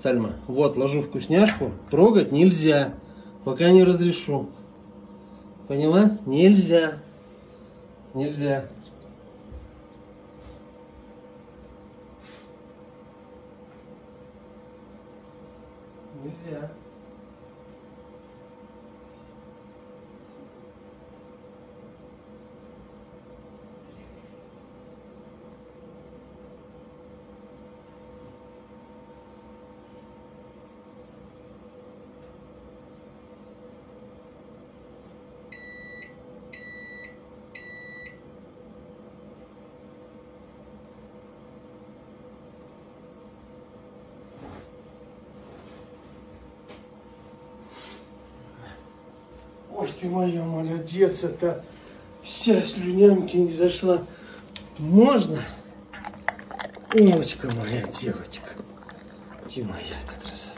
Сальма, вот, ложу вкусняшку. Трогать нельзя, пока не разрешу. Поняла? Нельзя. Нельзя. Нельзя. Ой ты моя молодец, это вся слюнямки не зашла. Можно? Умочка моя девочка. Ты моя так красавица.